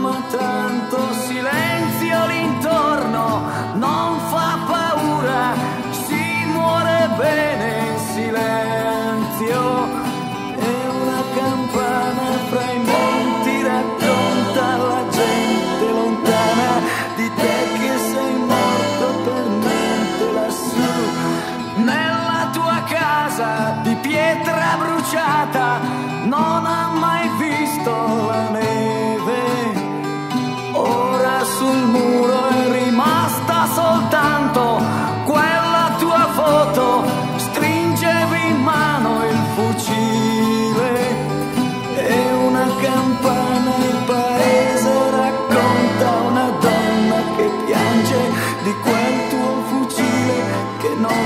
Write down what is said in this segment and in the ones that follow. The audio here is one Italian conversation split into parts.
ma tanto silenzio l'intorno non fa paura, si muore bene in silenzio. E una campana fra i monti racconta alla gente lontana di te che sei morto per niente lassù. Nella tua casa di pietra bruciata non ha mai visto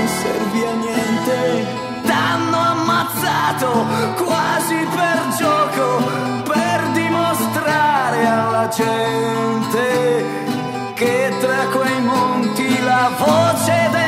non servì a niente. T'hanno ammazzato quasi per gioco, per dimostrare alla gente che tra quei monti la voce del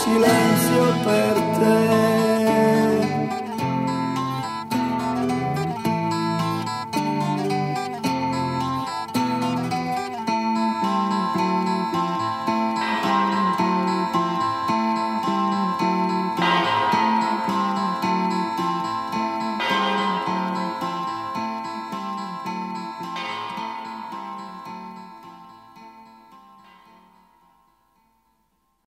起来。